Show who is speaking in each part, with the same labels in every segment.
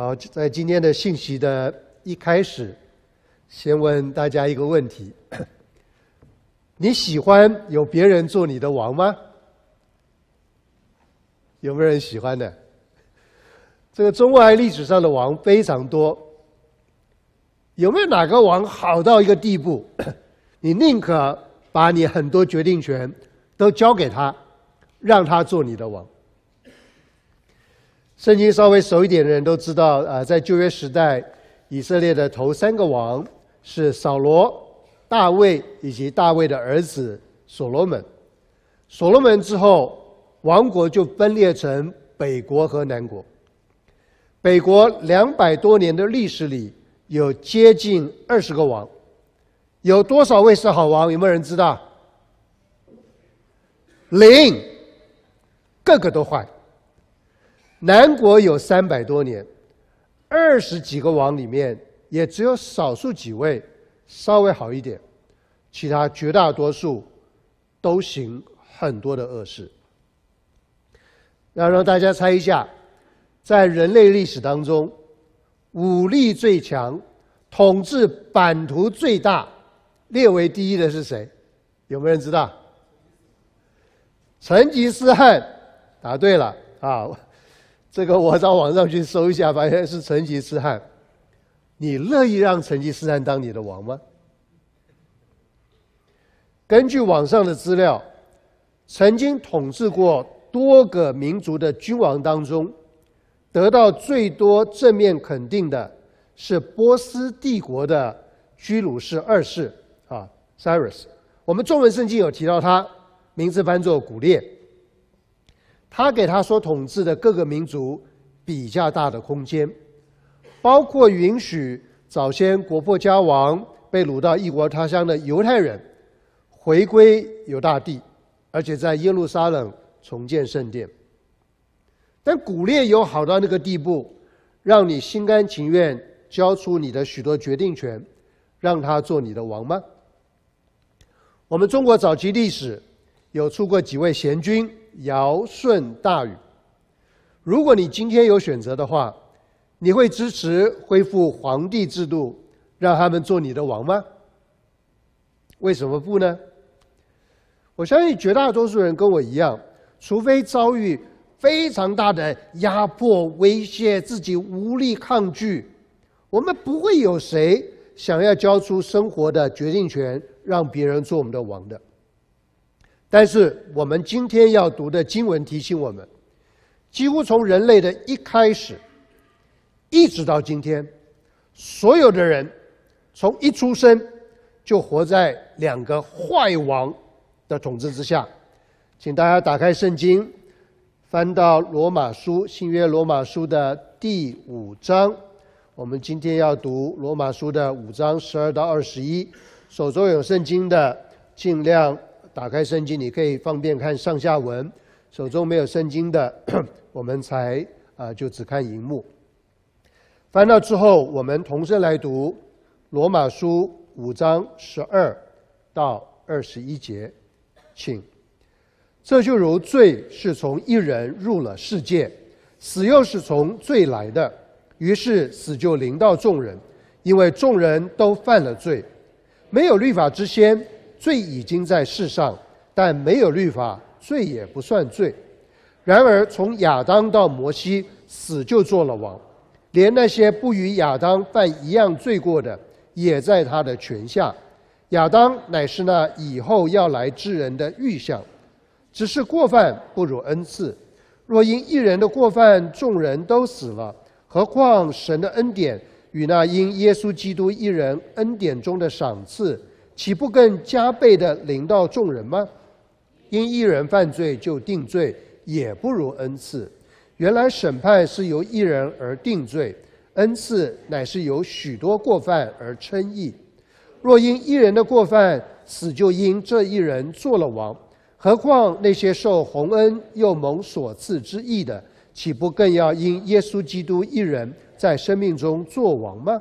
Speaker 1: 好，在今天的信息的一开始，先问大家一个问题：你喜欢有别人做你的王吗？有没有人喜欢的？这个中外历史上的王非常多，有没有哪个王好到一个地步，你宁可把你很多决定权都交给他，让他做你的王？圣经稍微熟一点的人都知道，啊，在旧约时代，以色列的头三个王是扫罗、大卫以及大卫的儿子所罗门。所罗门之后，王国就分裂成北国和南国。北国两百多年的历史里，有接近二十个王，有多少位是好王？有没有人知道？零，个个都坏。南国有三百多年，二十几个王里面，也只有少数几位稍微好一点，其他绝大多数都行很多的恶事。那让大家猜一下，在人类历史当中，武力最强、统治版图最大、列为第一的是谁？有没有人知道？成吉思汗，答对了啊！这个我到网上去搜一下，发现是成吉思汗。你乐意让成吉思汗当你的王吗？根据网上的资料，曾经统治过多个民族的君王当中，得到最多正面肯定的是波斯帝国的居鲁士二世啊，Cyrus。我们中文圣经有提到他，名字翻作古列。他给他所统治的各个民族比较大的空间，包括允许早先国破家亡、被掳到异国他乡的犹太人回归犹大地，而且在耶路撒冷重建圣殿。但古列有好到那个地步，让你心甘情愿交出你的许多决定权，让他做你的王吗？我们中国早期历史有出过几位贤君。尧舜大禹，如果你今天有选择的话，你会支持恢复皇帝制度，让他们做你的王吗？为什么不呢？我相信绝大多数人跟我一样，除非遭遇非常大的压迫、威胁，自己无力抗拒，我们不会有谁想要交出生活的决定权，让别人做我们的王的。但是我们今天要读的经文提醒我们，几乎从人类的一开始，一直到今天，所有的人从一出生就活在两个坏王的统治之下。请大家打开圣经，翻到罗马书新约罗马书的第五章。我们今天要读罗马书的五章十二到二十一。手中有圣经的，尽量。打开圣经，你可以方便看上下文。手中没有圣经的，我们才啊就只看荧幕。翻到之后，我们同声来读罗马书五章十二到二十一节，请。这就如罪是从一人入了世界，死又是从罪来的，于是死就临到众人，因为众人都犯了罪，没有律法之先。罪已经在世上，但没有律法，罪也不算罪。然而从亚当到摩西，死就做了王，连那些不与亚当犯一样罪过的，也在他的权下。亚当乃是那以后要来之人的预象，只是过犯不如恩赐。若因一人的过犯，众人都死了，何况神的恩典与那因耶稣基督一人恩典中的赏赐？岂不更加倍的领到众人吗？因一人犯罪就定罪，也不如恩赐。原来审判是由一人而定罪，恩赐乃是由许多过犯而称义。若因一人的过犯，死就因这一人做了王，何况那些受洪恩又蒙所赐之义的，岂不更要因耶稣基督一人在生命中做王吗？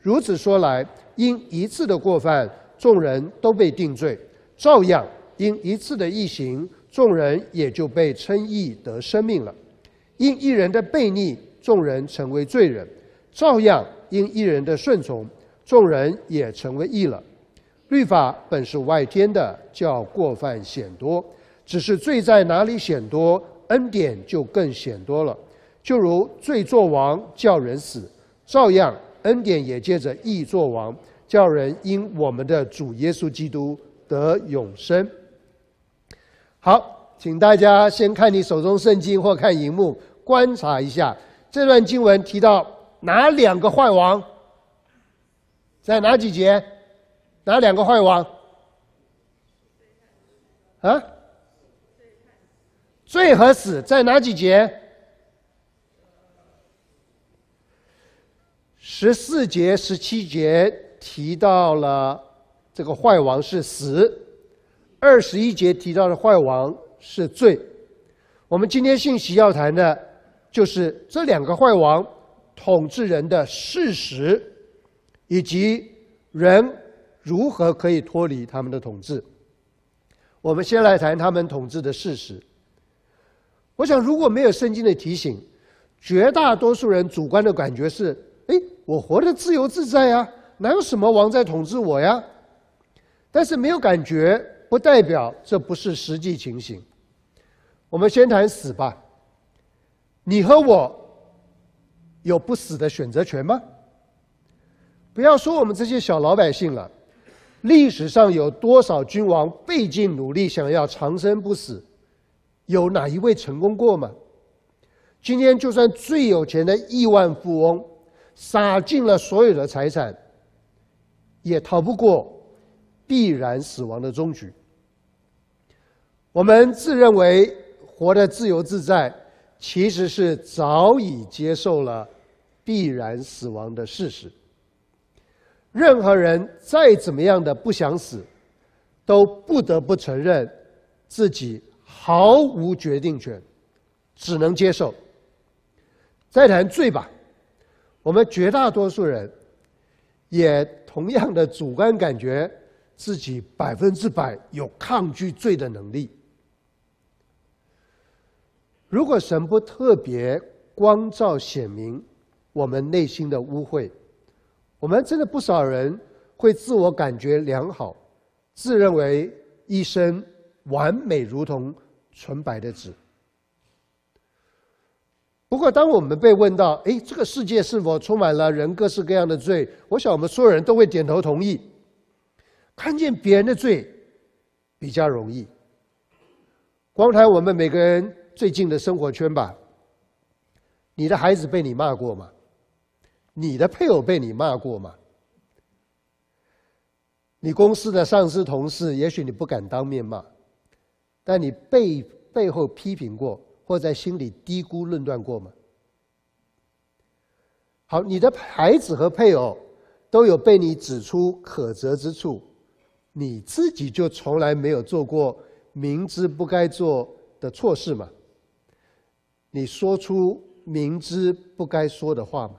Speaker 1: 如此说来，因一次的过犯。众人都被定罪，照样因一次的异行，众人也就被称义得生命了。因一人的悖逆，众人成为罪人；照样因一人的顺从，众人也成为义了。律法本是外天的，叫过犯显多；只是罪在哪里显多，恩典就更显多了。就如罪作王，叫人死；照样恩典也借着义作王，叫人因我们的主耶稣基督得永生。好，请大家先看你手中圣经或看荧幕，观察一下这段经文提到哪两个坏王，在哪几节？哪两个坏王？啊？罪和死在哪几节？十四节、十七节提到了这个坏王是死，二十一节提到的坏王是罪。我们今天信息要谈的，就是这两个坏王统治人的事实，以及人。如何可以脱离他们的统治？我们先来谈他们统治的事实。我想，如果没有圣经的提醒，绝大多数人主观的感觉是：哎，我活得自由自在呀，哪有什么王在统治我呀？但是没有感觉，不代表这不是实际情形。我们先谈死吧。你和我有不死的选择权吗？不要说我们这些小老百姓了。历史上有多少君王费尽努力想要长生不死？有哪一位成功过吗？今天就算最有钱的亿万富翁，撒尽了所有的财产，也逃不过必然死亡的终局。我们自认为活得自由自在，其实是早已接受了必然死亡的事实。任何人再怎么样的不想死，都不得不承认自己毫无决定权，只能接受。再谈罪吧，我们绝大多数人也同样的主观感觉自己百分之百有抗拒罪的能力。如果神不特别光照显明我们内心的污秽，我们真的不少人会自我感觉良好，自认为一生完美如同纯白的纸。不过，当我们被问到“哎，这个世界是否充满了人各式各样的罪？”我想，我们所有人都会点头同意。看见别人的罪比较容易。光谈我们每个人最近的生活圈吧。你的孩子被你骂过吗？你的配偶被你骂过吗？你公司的上司同事，也许你不敢当面骂，但你背背后批评过，或在心里低估论断过吗？好，你的孩子和配偶都有被你指出可责之处，你自己就从来没有做过明知不该做的错事吗？你说出明知不该说的话吗？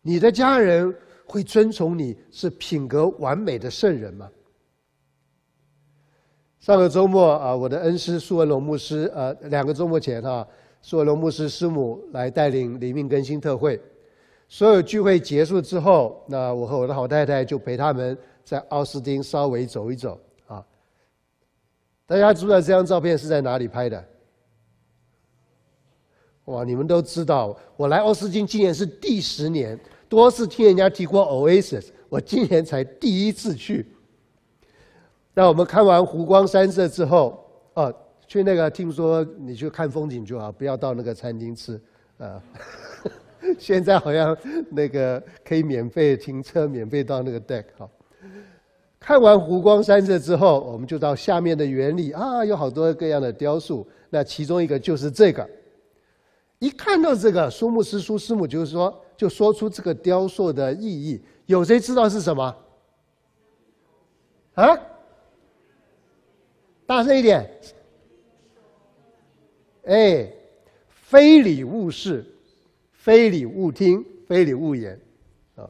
Speaker 1: 你的家人会尊崇你是品格完美的圣人吗？上个周末啊，我的恩师苏文龙牧师，呃，两个周末前哈，苏文龙牧师师母来带领灵命更新特会。所有聚会结束之后，那我和我的好太太就陪他们在奥斯汀稍微走一走啊。大家知道这张照片是在哪里拍的？哇，你们都知道，我来奥斯汀今年是第十年。多次听人家提过 Oasis，我今年才第一次去。那我们看完湖光山色之后，哦，去那个听说你去看风景就好，不要到那个餐厅吃啊。现在好像那个可以免费停车，免费到那个 deck 好。看完湖光山色之后，我们就到下面的园里啊，有好多各样的雕塑。那其中一个就是这个。一看到这个，苏牧师、苏师母就是说。就说出这个雕塑的意义，有谁知道是什么？啊？大声一点！哎，非礼勿视，非礼勿听，非礼勿言，啊。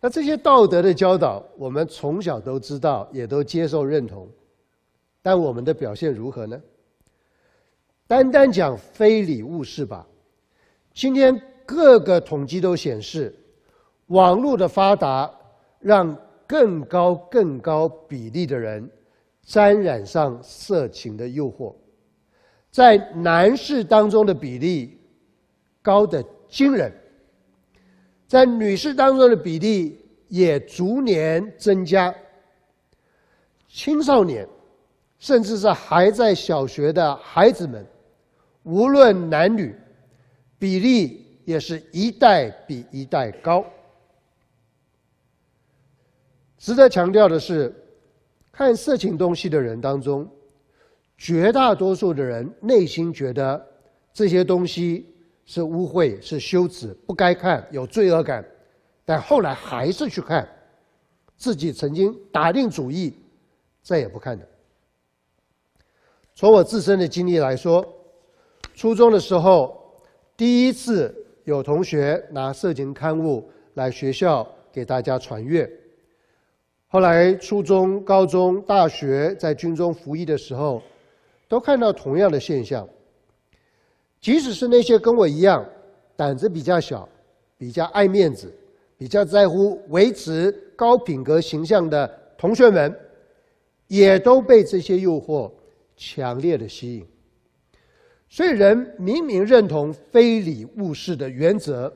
Speaker 1: 那这些道德的教导，我们从小都知道，也都接受认同，但我们的表现如何呢？单单讲非礼勿视吧。今天各个统计都显示，网络的发达让更高、更高比例的人沾染上色情的诱惑，在男士当中的比例高的惊人，在女士当中的比例也逐年增加。青少年，甚至是还在小学的孩子们，无论男女，比例也是一代比一代高。值得强调的是，看色情东西的人当中，绝大多数的人内心觉得这些东西是污秽、是羞耻、不该看、有罪恶感，但后来还是去看，自己曾经打定主意。再也不看的。从我自身的经历来说，初中的时候，第一次有同学拿色情刊物来学校给大家传阅。后来初中、高中、大学在军中服役的时候，都看到同样的现象。即使是那些跟我一样胆子比较小、比较爱面子、比较在乎维持高品格形象的同学们。也都被这些诱惑强烈的吸引，所以人明明认同非礼勿视的原则，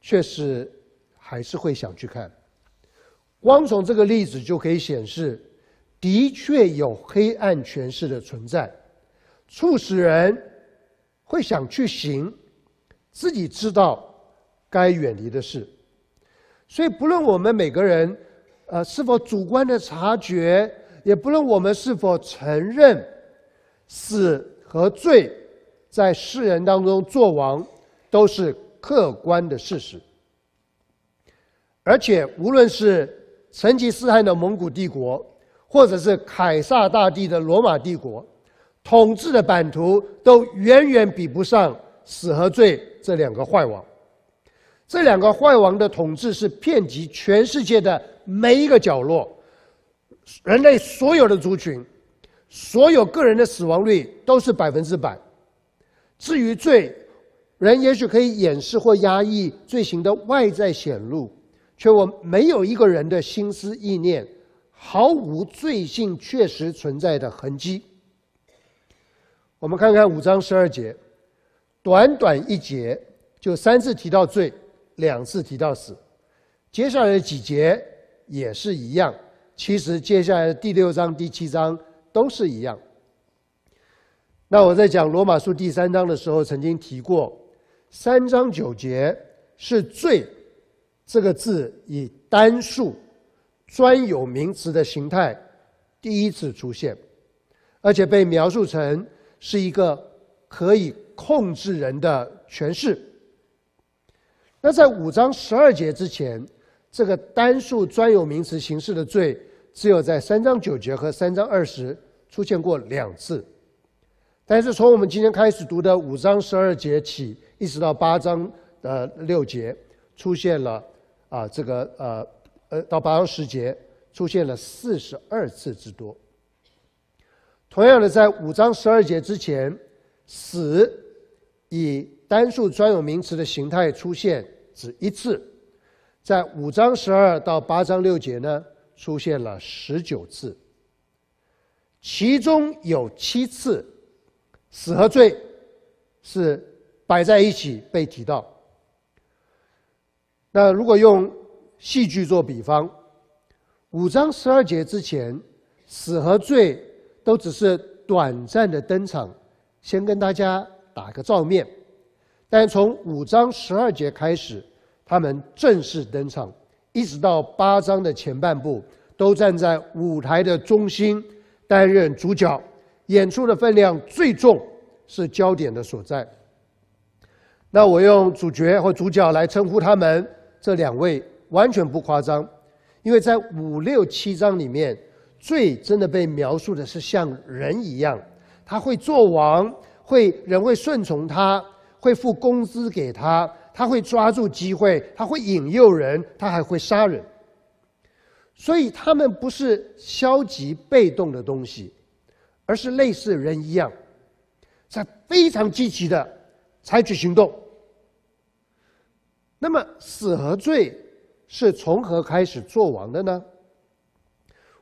Speaker 1: 却是还是会想去看。光从这个例子就可以显示，的确有黑暗权势的存在，促使人会想去行自己知道该远离的事。所以，不论我们每个人，呃，是否主观的察觉。也不论我们是否承认死和罪在世人当中作王，都是客观的事实。而且，无论是成吉思汗的蒙古帝国，或者是凯撒大帝的罗马帝国，统治的版图都远远比不上死和罪这两个坏王。这两个坏王的统治是遍及全世界的每一个角落。人类所有的族群，所有个人的死亡率都是百分之百。至于罪，人也许可以掩饰或压抑罪行的外在显露，却我没有一个人的心思意念毫无罪性确实存在的痕迹。我们看看五章十二节，短短一节就三次提到罪，两次提到死，接下来的几节也是一样。其实接下来的第六章、第七章都是一样。那我在讲罗马书第三章的时候，曾经提过，三章九节是“罪”这个字以单数、专有名词的形态第一次出现，而且被描述成是一个可以控制人的权势。那在五章十二节之前，这个单数专有名词形式的罪。只有在三章九节和三章二十出现过两次，但是从我们今天开始读的五章十二节起，一直到八章的六节，出现了啊这个呃呃到八章十节出现了四十二次之多。同样的，在五章十二节之前，死以单数专有名词的形态出现只一次，在五章十二到八章六节呢？出现了十九次，其中有七次死和罪是摆在一起被提到。那如果用戏剧做比方，五章十二节之前，死和罪都只是短暂的登场，先跟大家打个照面；但从五章十二节开始，他们正式登场。一直到八章的前半部，都站在舞台的中心，担任主角，演出的分量最重，是焦点的所在。那我用主角或主角来称呼他们这两位，完全不夸张，因为在五六七章里面，罪真的被描述的是像人一样，他会做王，会人会顺从他，会付工资给他。他会抓住机会，他会引诱人，他还会杀人。所以他们不是消极被动的东西，而是类似人一样，在非常积极的采取行动，那么死和罪是从何开始作王的呢？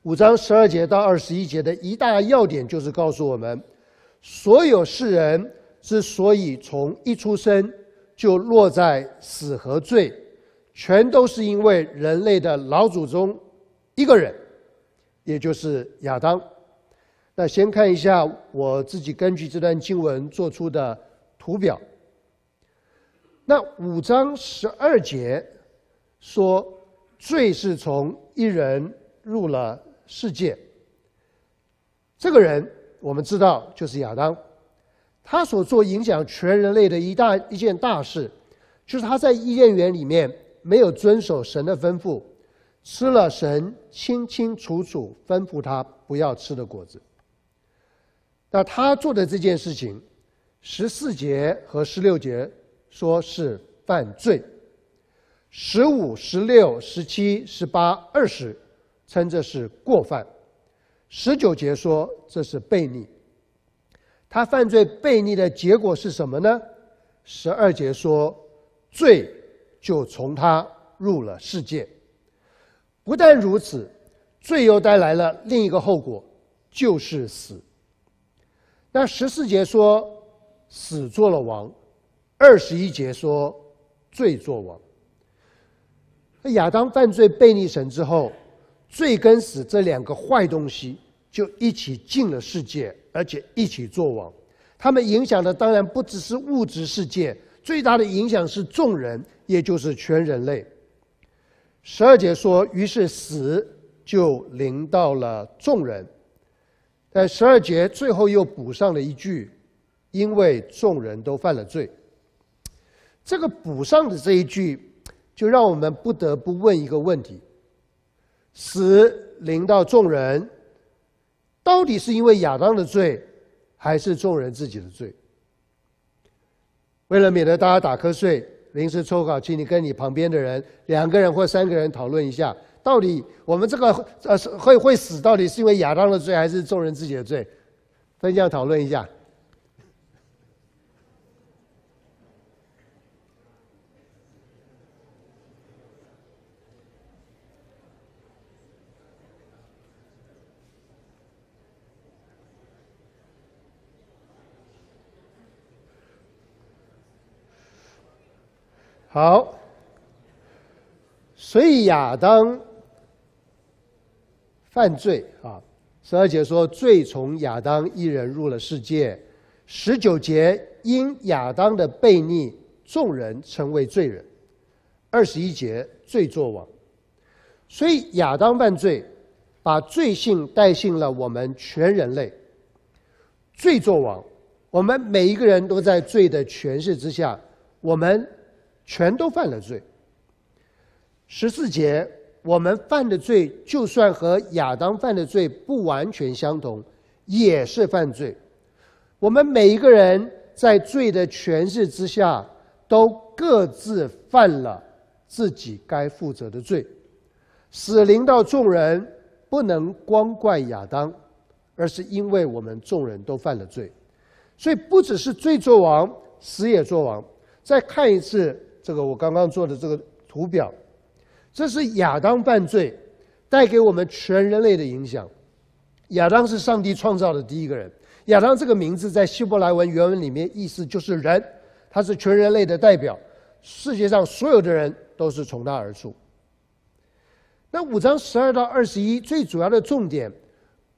Speaker 1: 五章十二节到二十一节的一大要点就是告诉我们，所有世人之所以从一出生就落在死和罪，全都是因为人类的老祖宗一个人，也就是亚当。那先看一下我自己根据这段经文做出的图表。那五章十二节说，罪是从一人入了。世界，这个人我们知道就是亚当，他所做影响全人类的一大一件大事，就是他在伊甸园里面没有遵守神的吩咐，吃了神清清楚楚吩咐他不要吃的果子。那他做的这件事情，十四节和十六节说是犯罪，十五、十六、十七、十八、二十。称这是过犯，十九节说这是悖逆。他犯罪悖逆的结果是什么呢？十二节说罪就从他入了世界。不但如此，罪又带来了另一个后果，就是死。那十四节说死做了王，二十一节说罪作王。亚当犯罪背逆神之后。罪跟死这两个坏东西就一起进了世界，而且一起作王。他们影响的当然不只是物质世界，最大的影响是众人，也就是全人类。十二节说，于是死就临到了众人。在十二节最后又补上了一句：“因为众人都犯了罪。”这个补上的这一句，就让我们不得不问一个问题。死临到众人，到底是因为亚当的罪，还是众人自己的罪？为了免得大家打瞌睡，临时抽考，请你跟你旁边的人两个人或三个人讨论一下，到底我们这个呃会会死，到底是因为亚当的罪，还是众人自己的罪？分享讨论一下。好，所以亚当犯罪啊。十二节说罪从亚当一人入了世界。十九节因亚当的悖逆，众人成为罪人。二十一节罪作王。所以亚当犯罪，把罪性带进了我们全人类。罪作王，我们每一个人都在罪的权势之下，我们。全都犯了罪。十四节，我们犯的罪，就算和亚当犯的罪不完全相同，也是犯罪。我们每一个人在罪的权势之下，都各自犯了自己该负责的罪。死灵到众人，不能光怪亚当，而是因为我们众人都犯了罪。所以不只是罪作王，死也作王。再看一次。这个我刚刚做的这个图表，这是亚当犯罪带给我们全人类的影响。亚当是上帝创造的第一个人。亚当这个名字在希伯来文原文里面意思就是人，他是全人类的代表。世界上所有的人都是从他而出。那五章十二到二十一最主要的重点，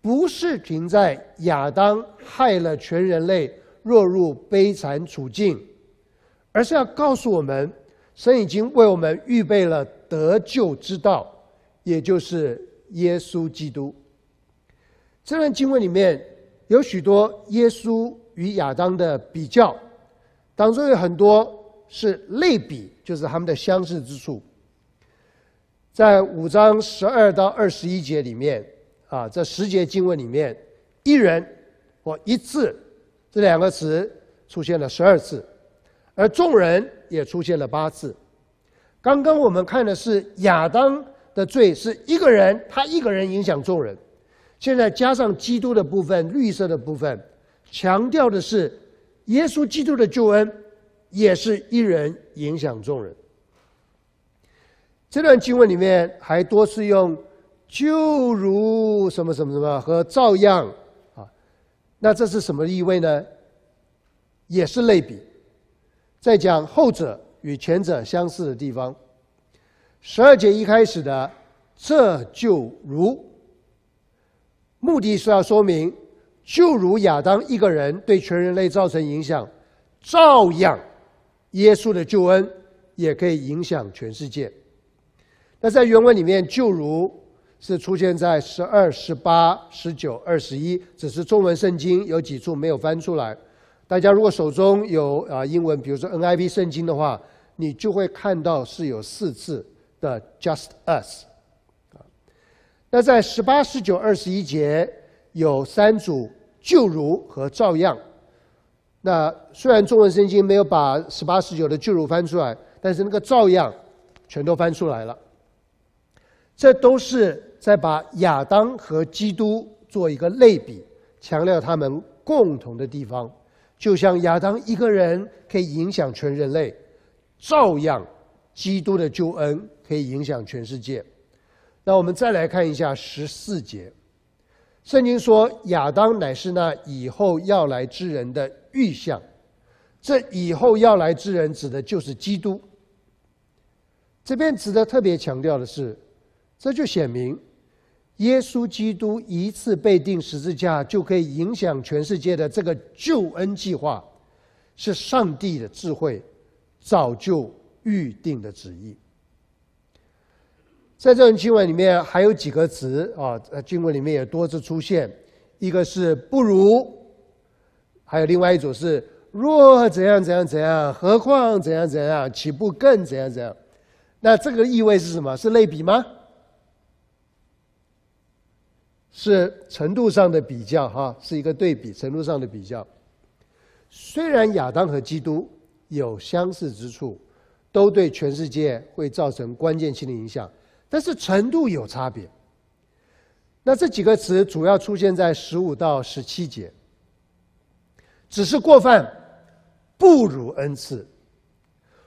Speaker 1: 不是停在亚当害了全人类，落入悲惨处境。而是要告诉我们，神已经为我们预备了得救之道，也就是耶稣基督。这段经文里面有许多耶稣与亚当的比较，当中有很多是类比，就是他们的相似之处。在五章十二到二十一节里面，啊，这十节经文里面，一人或一次这两个词出现了十二次。而众人也出现了八次。刚刚我们看的是亚当的罪是一个人，他一个人影响众人。现在加上基督的部分，绿色的部分，强调的是耶稣基督的救恩也是一人影响众人。这段经文里面还多次用“就如什么什么什么”和“照样”啊，那这是什么意味呢？也是类比，在讲后者与前者相似的地方。十二节一开始的“这就如”，目的是要说明，就如亚当一个人对全人类造成影响，照样，耶稣的救恩也可以影响全世界。那在原文里面，“就如”是出现在十二、十八、十九、二十一，只是中文圣经有几处没有翻出来。大家如果手中有啊英文，比如说 NIV 圣经的话，你就会看到是有四次的 “just us”。啊，那在十八、十九、二十一节有三组“就如”和“照样”。那虽然中文圣经没有把十八、十九的“就如”翻出来，但是那个“照样”全都翻出来了。这都是在把亚当和基督做一个类比，强调他们共同的地方。就像亚当一个人可以影响全人类，照样，基督的救恩可以影响全世界。那我们再来看一下十四节，圣经说亚当乃是那以后要来之人的预象，这以后要来之人指的就是基督。这边值得特别强调的是，这就显明。耶稣基督一次被钉十字架就可以影响全世界的这个救恩计划，是上帝的智慧早就预定的旨意。在这段经文里面还有几个词啊，在经文里面也多次出现，一个是不如，还有另外一组是若怎样怎样怎样，何况怎样怎样，岂不更怎样怎样？那这个意味是什么？是类比吗？是程度上的比较，哈，是一个对比，程度上的比较。虽然亚当和基督有相似之处，都对全世界会造成关键性的影响，但是程度有差别。那这几个词主要出现在十五到十七节。只是过犯，不如恩赐。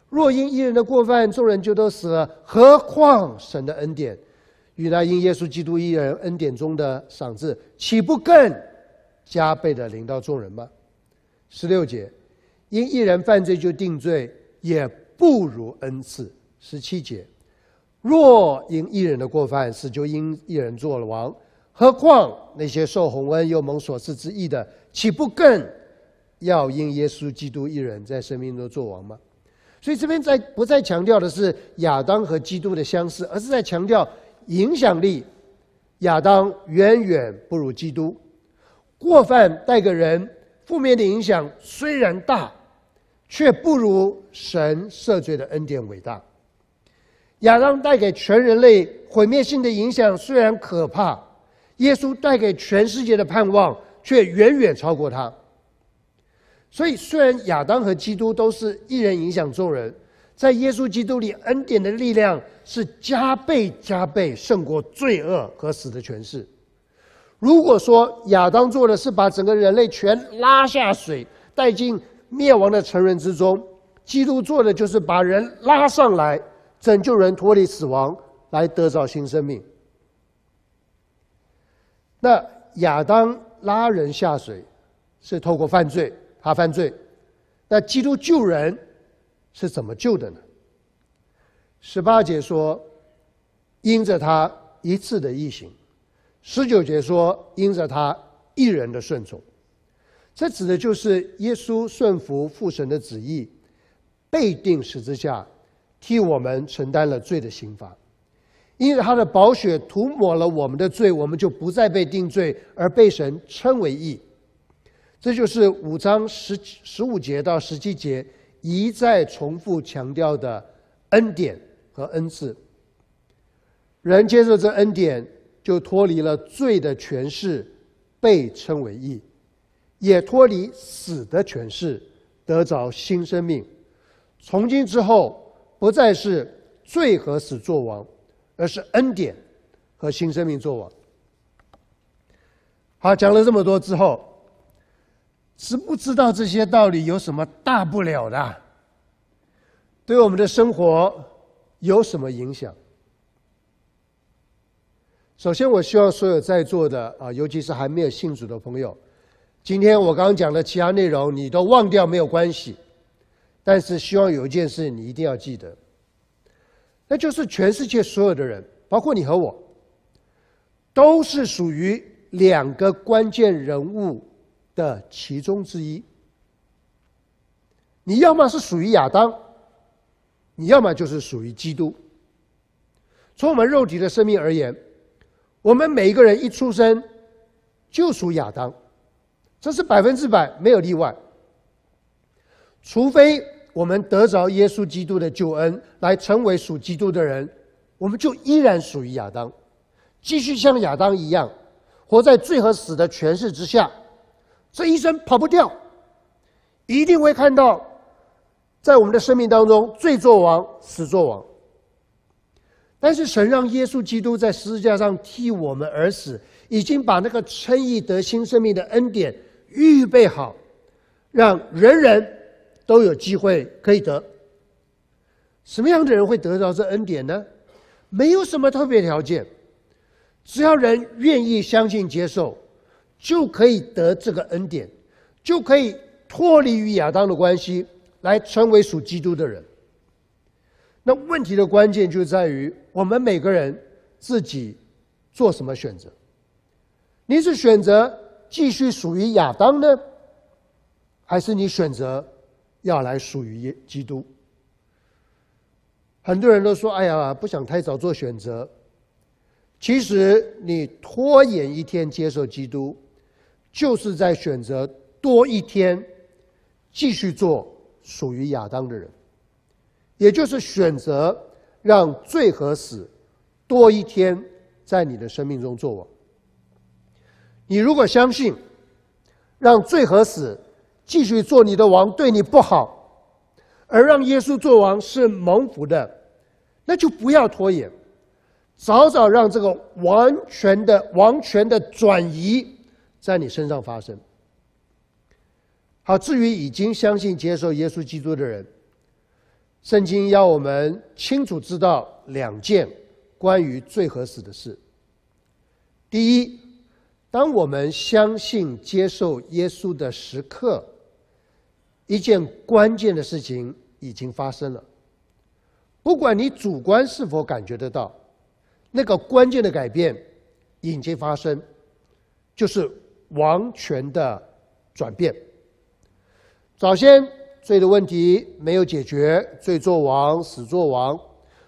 Speaker 1: 若因一人的过犯，众人就都死了，何况神的恩典？与那因耶稣基督一人恩典中的赏赐，岂不更加倍的领到众人吗？十六节，因一人犯罪就定罪，也不如恩赐。十七节，若因一人的过犯，死就因一人做了王，何况那些受洪恩又蒙所赐之意的，岂不更要因耶稣基督一人在生命中做王吗？所以这边在不再强调的是亚当和基督的相似，而是在强调。影响力，亚当远远不如基督。过犯带给人负面的影响虽然大，却不如神赦罪的恩典伟大。亚当带给全人类毁灭性的影响虽然可怕，耶稣带给全世界的盼望却远远超过他。所以，虽然亚当和基督都是一人影响众人。在耶稣基督里，恩典的力量是加倍加倍胜过罪恶和死的权势。如果说亚当做的是把整个人类全拉下水，带进灭亡的沉沦之中，基督做的就是把人拉上来，拯救人脱离死亡，来得到新生命。那亚当拉人下水，是透过犯罪，他犯罪；那基督救人。是怎么救的呢？十八节说，因着他一次的异行；十九节说，因着他一人的顺从。这指的就是耶稣顺服父神的旨意，被定十字架，替我们承担了罪的刑罚。因为他的宝血涂抹了我们的罪，我们就不再被定罪，而被神称为义。这就是五章十十五节到十七节。一再重复强调的恩典和恩赐，人接受这恩典，就脱离了罪的权势，被称为义；也脱离死的权势，得着新生命。从今之后，不再是罪和死作王，而是恩典和新生命作王。好，讲了这么多之后。知不知道这些道理有什么大不了的？对我们的生活有什么影响？首先，我希望所有在座的啊，尤其是还没有信主的朋友，今天我刚刚讲的其他内容，你都忘掉没有关系。但是，希望有一件事你一定要记得，那就是全世界所有的人，包括你和我，都是属于两个关键人物的其中之一。你要么是属于亚当，你要么就是属于基督。从我们肉体的生命而言，我们每一个人一出生就属亚当，这是百分之百没有例外。除非我们得着耶稣基督的救恩，来成为属基督的人，我们就依然属于亚当，继续像亚当一样，活在罪和死的权势之下，这一生跑不掉，一定会看到，在我们的生命当中，罪作王，死作王。但是神让耶稣基督在十字架上替我们而死，已经把那个称义得新生命的恩典预备好，让人人都有机会可以得。什么样的人会得到这恩典呢？没有什么特别条件，只要人愿意相信接受，就可以得这个恩典，就可以脱离与亚当的关系，来成为属基督的人。那问题的关键就在于我们每个人自己做什么选择？你是选择继续属于亚当呢，还是你选择要来属于基督？很多人都说：“哎呀，不想太早做选择。”其实你拖延一天接受基督，就是在选择多一天继续做属于亚当的人。也就是选择让罪和死多一天在你的生命中做王。你如果相信让罪和死继续做你的王对你不好，而让耶稣做王是蒙福的，那就不要拖延，早早让这个完全的王权的转移在你身上发生。好，至于已经相信接受耶稣基督的人。圣经要我们清楚知道两件关于最合适的事。第一，当我们相信接受耶稣的时刻，一件关键的事情已经发生了。不管你主观是否感觉得到，那个关键的改变已经发生，就是王权的转变。早先。罪的问题没有解决，罪作王，死作王。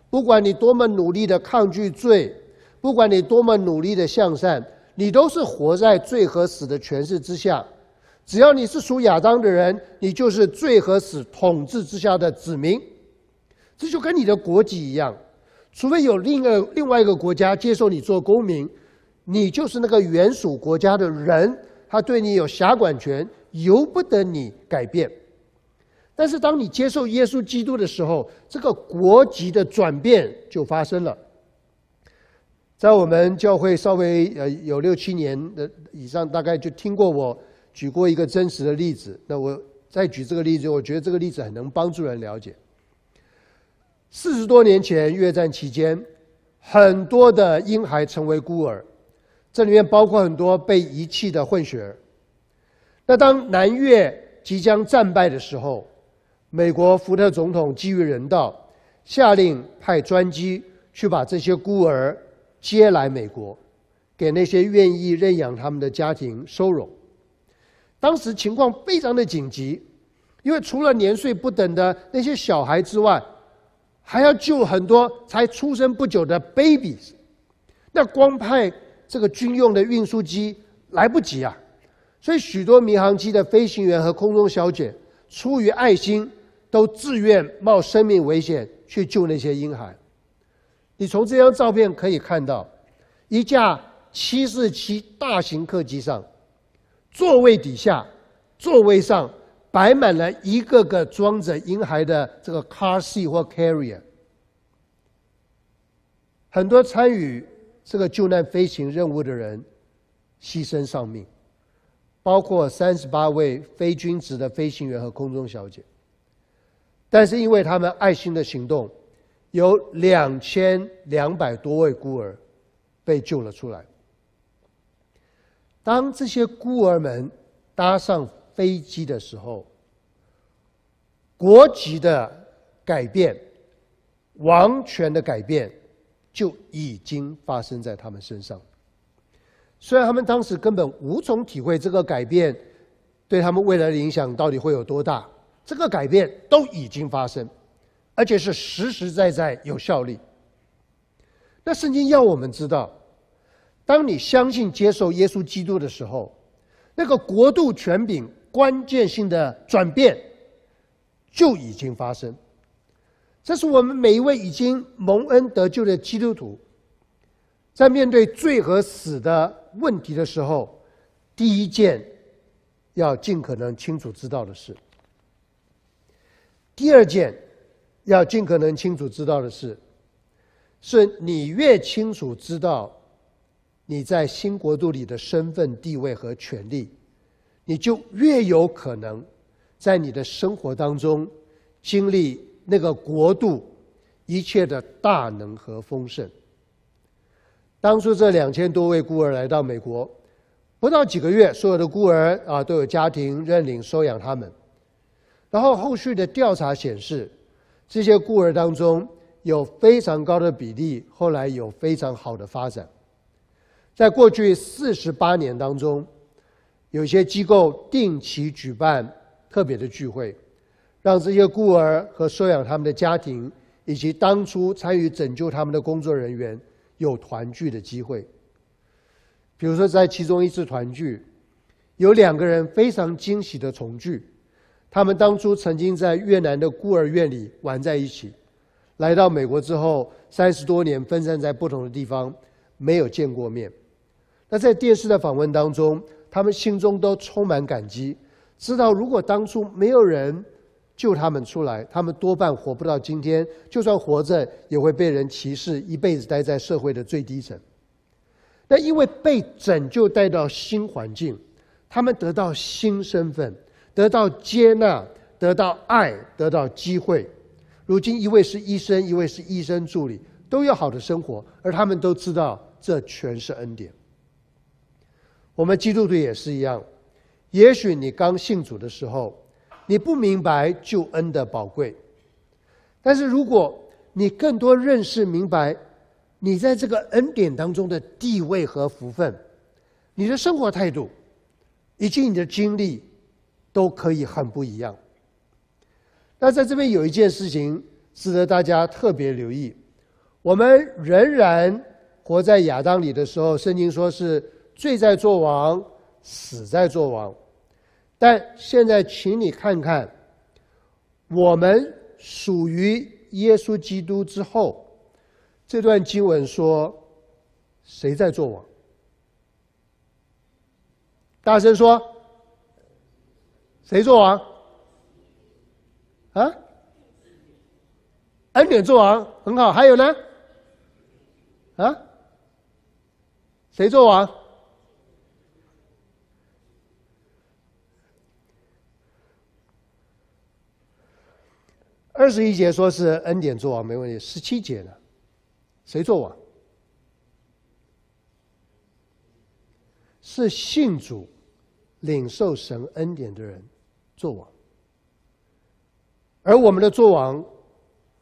Speaker 1: 不管你多么努力的抗拒罪，不管你多么努力的向善，你都是活在罪和死的权势之下。只要你是属亚当的人，你就是罪和死统治之下的子民。这就跟你的国籍一样，除非有另一个另外一个国家接受你做公民，你就是那个原属国家的人，他对你有辖管权，由不得你改变。但是，当你接受耶稣基督的时候，这个国籍的转变就发生了。在我们教会稍微呃有六七年的以上，大概就听过我举过一个真实的例子。那我再举这个例子，我觉得这个例子很能帮助人了解。四十多年前越战期间，很多的婴孩成为孤儿，这里面包括很多被遗弃的混血儿。那当南越即将战败的时候，美国福特总统基于人道，下令派专机去把这些孤儿接来美国，给那些愿意认养他们的家庭收容。当时情况非常的紧急，因为除了年岁不等的那些小孩之外，还要救很多才出生不久的 babies。那光派这个军用的运输机来不及啊，所以许多民航机的飞行员和空中小姐出于爱心。都自愿冒生命危险去救那些婴孩。你从这张照片可以看到，一架七四七大型客机上，座位底下，座位上摆满了一个个装着婴孩的这个 car seat 或 carrier。很多参与这个救难飞行任务的人牺牲丧命，包括三十八位非军职的飞行员和空中小姐。但是因为他们爱心的行动，有两千两百多位孤儿被救了出来。当这些孤儿们搭上飞机的时候，国籍的改变、王权的改变就已经发生在他们身上。虽然他们当时根本无从体会这个改变对他们未来的影响到底会有多大，这个改变都已经发生，而且是实实在在有效力。那圣经要我们知道。当你相信接受耶稣基督的时候，那个国度权柄关键性的转变就已经发生。这是我们每一位已经蒙恩得救的基督徒，在面对罪和死的问题的时候，第一件要尽可能清楚知道的事；第二件要尽可能清楚知道的是，是你越清楚知道。你在新国度里的身份地位和权利，你就越有可能在你的生活当中经历那个国度一切的大能和丰盛。当初这两千多位孤儿来到美国，不到几个月，所有的孤儿啊都有家庭认领收养他们。然后后续的调查显示，这些孤儿当中有非常高的比例，后来有非常好的发展。在过去四十八年当中，有些机构定期举办特别的聚会，让这些孤儿和收养他们的家庭，以及当初参与拯救他们的工作人员有团聚的机会。比如说，在其中一次团聚，有两个人非常惊喜的重聚，他们当初曾经在越南的孤儿院里玩在一起，来到美国之后，三十多年分散在不同的地方，没有见过面。那在电视的访问当中，他们心中都充满感激，知道如果当初没有人救他们出来，他们多半活不到今天。就算活着，也会被人歧视，一辈子待在社会的最低层。那因为被拯救带到新环境，他们得到新身份，得到接纳，得到爱，得到机会。如今一位是医生，一位是医生助理，都有好的生活，而他们都知道这全是恩典。我们基督徒也是一样，也许你刚信主的时候，你不明白救恩的宝贵，但是如果你更多认识明白，你在这个恩典当中的地位和福分，你的生活态度，以及你的经历，都可以很不一样。那在这边有一件事情值得大家特别留意：我们仍然活在亚当里的时候，圣经说是。罪在做王，死在做王，但现在，请你看看，我们属于耶稣基督之后，这段经文说，谁在做王？大声说，谁做王？啊？恩典做王，很好。还有呢？啊？谁做王？二十一节说是恩典做王没问题，十七节呢？谁做王？是信主、领受神恩典的人做王，而我们的做王，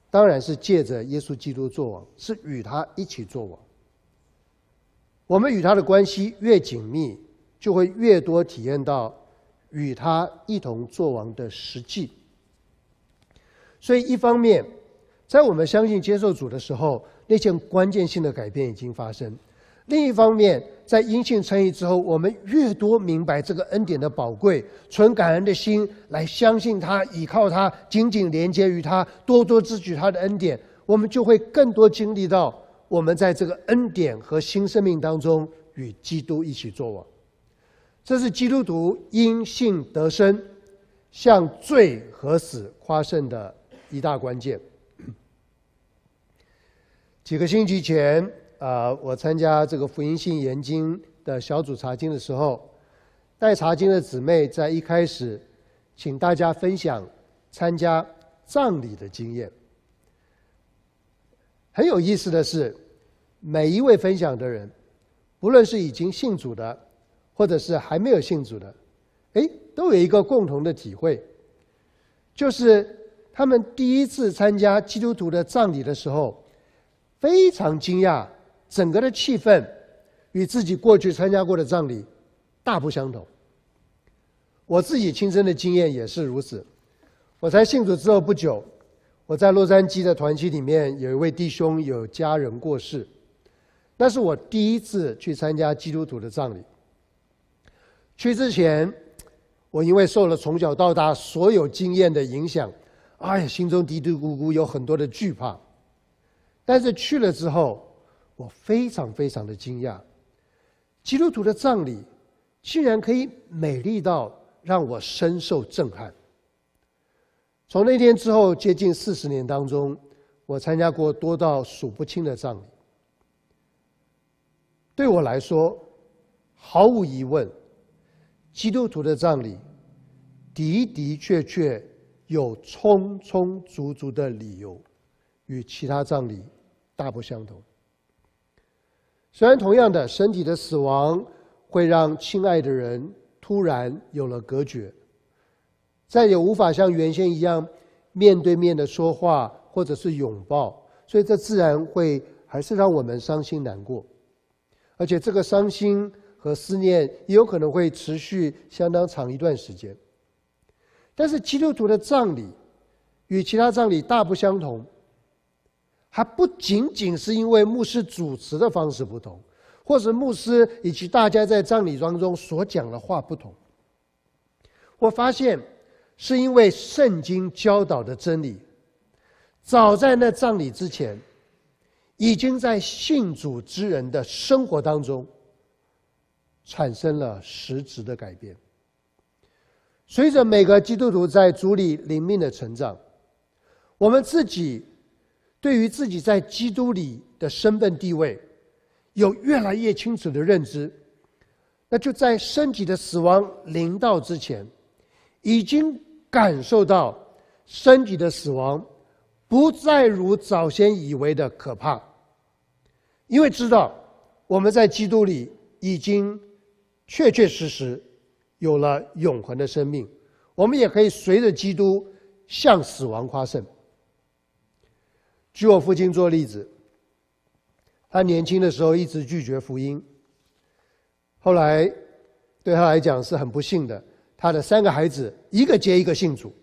Speaker 1: 当然是借着耶稣基督做王，是与他一起做王。我们与他的关系越紧密，就会越多体验到与他一同做王的实际。所以，一方面，在我们相信接受主的时候，那件关键性的改变已经发生；另一方面，在因信称义之后，我们越多明白这个恩典的宝贵，存感恩的心来相信他，依靠他，紧紧连接于他，多多支取他的恩典，我们就会更多经历到我们在这个恩典和新生命当中与基督一起作王。这是基督徒因信得生，向罪和死夸胜的。一大关键。几个星期前，啊，我参加这个福音性研经的小组查经的时候，带查经的姊妹在一开始，请大家分享参加葬礼的经验。很有意思的是，每一位分享的人，不论是已经信主的，或者是还没有信主的，哎，都有一个共同的体会，就是他们第一次参加基督徒的葬礼的时候，非常惊讶，整个的气氛与自己过去参加过的葬礼大不相同。我自己亲身的经验也是如此。我才信主之后不久，我在洛杉矶的团契里面有一位弟兄有家人过世，那是我第一次去参加基督徒的葬礼。去之前，我因为受了从小到大所有经验的影响，哎呀，心中嘀嘀咕咕，有很多的惧怕。但是去了之后，我非常非常的惊讶，基督徒的葬礼竟然可以美丽到让我深受震撼。从那天之后，接近四十年当中，我参加过多到数不清的葬礼。对我来说，毫无疑问，基督徒的葬礼的的确确有充充足足的理由，与其他葬礼大不相同。虽然同样的，身体的死亡会让亲爱的人突然有了隔绝。再也无法像原先一样面对面的说话或者是拥抱，所以这自然会还是让我们伤心难过，而且这个伤心和思念也有可能会持续相当长一段时间。但是基督徒的葬礼与其他葬礼大不相同，还不仅仅是因为牧师主持的方式不同，或者牧师以及大家在葬礼当中所讲的话不同。我发现。是因为圣经教导的真理，早在那葬礼之前，已经在信主之人的生活当中产生了实质的改变。随着每个基督徒在主里灵命的成长，我们自己对于自己在基督里的身份地位有越来越清楚的认知，那就在身体的死亡临到之前。已经感受到身体的死亡不再如早先以为的可怕，因为知道我们在基督里已经确确实实有了永恒的生命，我们也可以随着基督向死亡夸胜。举我父亲做例子，他年轻的时候一直拒绝福音，后来对他来讲是很不幸的。他的三个孩子一个接一个信主。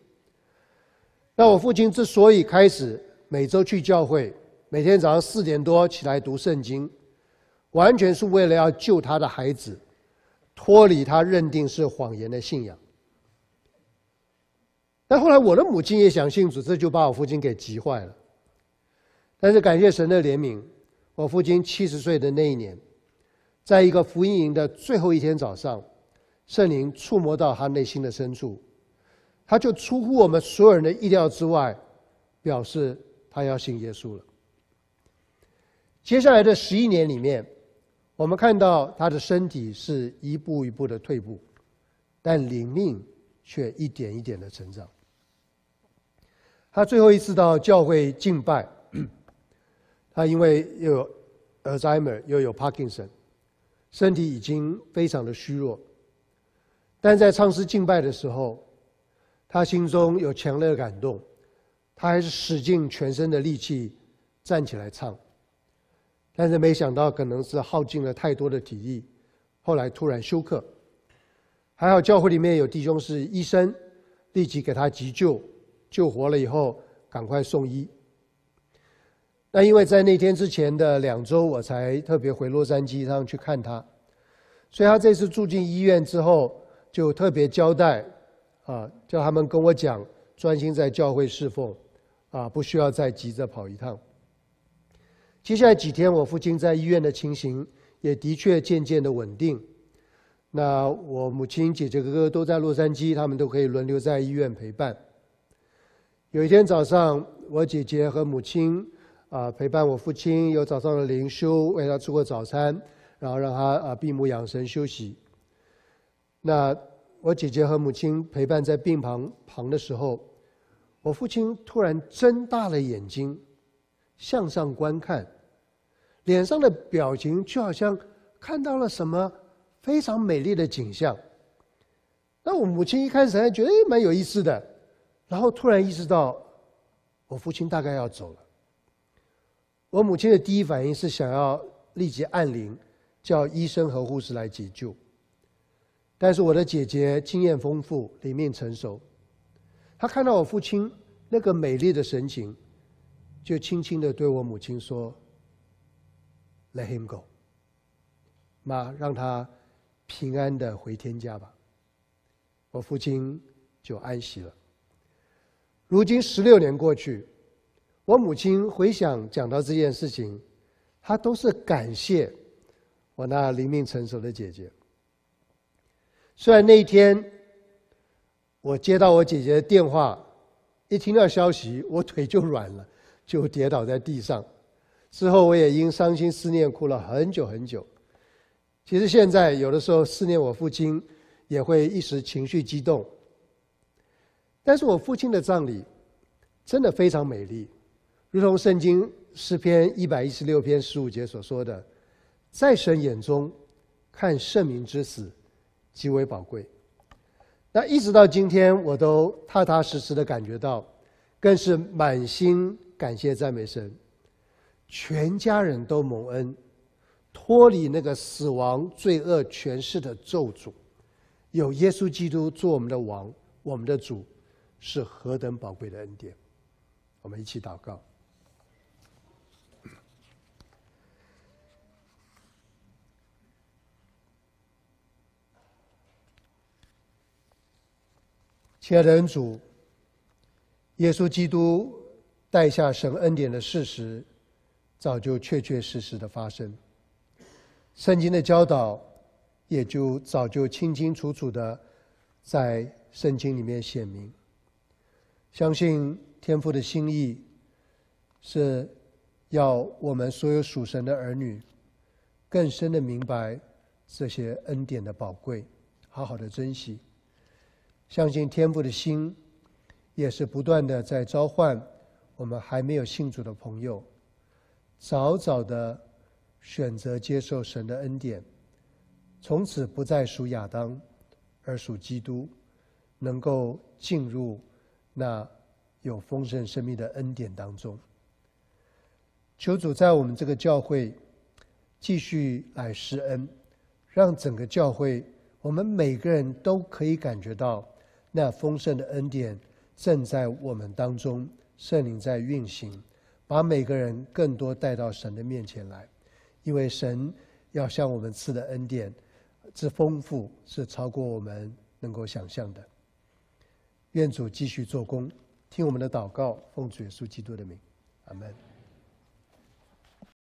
Speaker 1: 那我父亲之所以开始每周去教会，每天早上四点多起来读圣经，完全是为了要救他的孩子，脱离他认定是谎言的信仰。但后来我的母亲也想信主，这就把我父亲给急坏了。但是感谢神的怜悯，我父亲七十岁的那一年，在一个福音营的最后一天早上。圣灵触摸到他内心的深处，他就出乎我们所有人的意料之外，表示他要信耶稣了。接下来的十一年里面，我们看到他的身体是一步一步的退步，但灵命却一点一点的成长。他最后一次到教会敬拜，他因为又有 Alzheimer 又有 Parkinson，身体已经非常的虚弱。但在唱诗敬拜的时候，他心中有强烈的感动，他还是使尽全身的力气站起来唱。但是没想到，可能是耗尽了太多的体力，后来突然休克。还好教会里面有弟兄是医生，立即给他急救，救活了以后赶快送医。那因为在那天之前的两周，我才特别回洛杉矶上去看他，所以他这次住进医院之后。就特别交代，啊，叫他们跟我讲，专心在教会侍奉，啊，不需要再急着跑一趟。接下来几天，我父亲在医院的情形也的确渐渐的稳定。那我母亲、姐姐、哥哥都在洛杉矶，他们都可以轮流在医院陪伴。有一天早上，我姐姐和母亲啊陪伴我父亲，有早上的灵修，为他吃过早餐，然后让他啊闭目养神休息。那我姐姐和母亲陪伴在病旁旁的时候，我父亲突然睁大了眼睛，向上观看，脸上的表情就好像看到了什么非常美丽的景象。那我母亲一开始还觉得哎蛮有意思的，然后突然意识到我父亲大概要走了。我母亲的第一反应是想要立即按铃，叫医生和护士来急救。但是我的姐姐经验丰富，里面成熟，她看到我父亲那个美丽的神情，就轻轻的对我母亲说：“Let him go，妈，让他平安的回天家吧。”我父亲就安息了。如今十六年过去，我母亲回想讲到这件事情，她都是感谢我那灵命成熟的姐姐。虽然那一天我接到我姐姐的电话，一听到消息，我腿就软了，就跌倒在地上。之后我也因伤心思念哭了很久很久。其实现在有的时候思念我父亲。也会一时情绪激动，但是我父亲的葬礼真的非常美丽，如同圣经诗篇一百一十六篇十五节所说的，在神眼中看圣明之死极为宝贵。那一直到今天，我都踏踏实实的感觉到，更是满心感谢赞美神，全家人都蒙恩，脱离那个死亡罪恶权势的咒诅。有耶稣基督做我们的王，我们的主，是何等宝贵的恩典！我们一起祷告。亲爱的恩主，耶稣基督带下神恩典的事实，早就确确实实的发生。圣经的教导。也就早就清清楚楚的在圣经里面显明。相信天父的心意是要我们所有属神的儿女更深的明白这些恩典的宝贵，好好的珍惜。相信天父的心也是不断的在召唤我们还没有信主的朋友，早早的选择接受神的恩典。从此不再属亚当，而属基督，能够进入那有丰盛生命的恩典当中。求主在我们这个教会继续来施恩，让整个教会，我们每个人都可以感觉到那丰盛的恩典正在我们当中，圣灵在运行，把每个人更多带到神的面前来，因为神要向我们赐的恩典。之丰富是超过我们能够想象的。愿主继续做工，听我们的祷告，奉主耶稣基督的名，阿门。